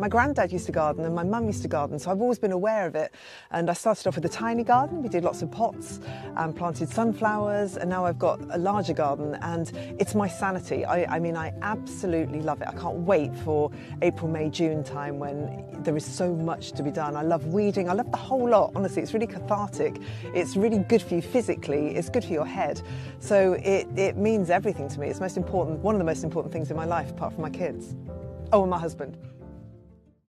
My granddad used to garden and my mum used to garden, so I've always been aware of it. And I started off with a tiny garden. We did lots of pots and planted sunflowers, and now I've got a larger garden, and it's my sanity. I, I mean, I absolutely love it. I can't wait for April, May, June time when there is so much to be done. I love weeding, I love the whole lot. Honestly, it's really cathartic. It's really good for you physically, it's good for your head. So it, it means everything to me. It's most important, one of the most important things in my life, apart from my kids. Oh, and my husband.